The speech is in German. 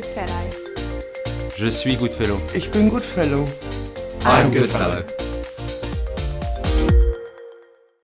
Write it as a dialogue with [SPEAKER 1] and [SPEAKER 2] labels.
[SPEAKER 1] Goodfellow.
[SPEAKER 2] Je suis Goodfellow.
[SPEAKER 3] Ich bin Goodfellow.
[SPEAKER 4] I'm Goodfellow.